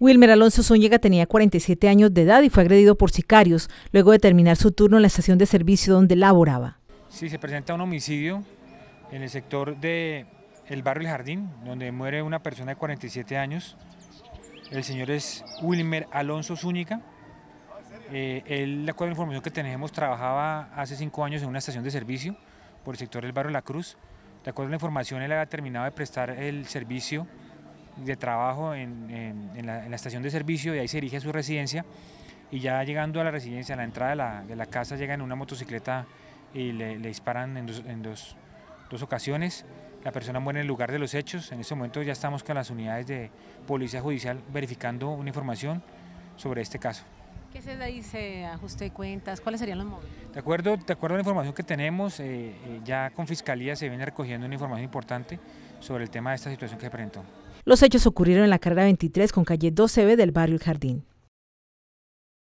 Wilmer Alonso Zúñiga tenía 47 años de edad y fue agredido por sicarios luego de terminar su turno en la estación de servicio donde laboraba. Sí, se presenta un homicidio en el sector de el barrio El Jardín, donde muere una persona de 47 años. El señor es Wilmer Alonso Zúñiga. Eh, él, de acuerdo a la información que tenemos, trabajaba hace cinco años en una estación de servicio por el sector del barrio La Cruz. De acuerdo a la información, él había terminado de prestar el servicio de trabajo en, la, estación de servicio y ahí se dirige a su residencia y ya llegando a la residencia, a la entrada de la, casa, llega en una motocicleta y le, disparan en, dos, ocasiones. La persona muere en el lugar de los hechos. En este momento ya estamos con las unidades de policía judicial verificando una información sobre este caso. ¿Qué se dice ajuste de cuentas? ¿Cuáles serían los móviles? De acuerdo, de acuerdo a la información que tenemos, eh, eh, ya con Fiscalía se viene recogiendo una información importante sobre el tema de esta situación que se presentó. Los hechos ocurrieron en la carrera 23 con calle 12B del barrio El Jardín.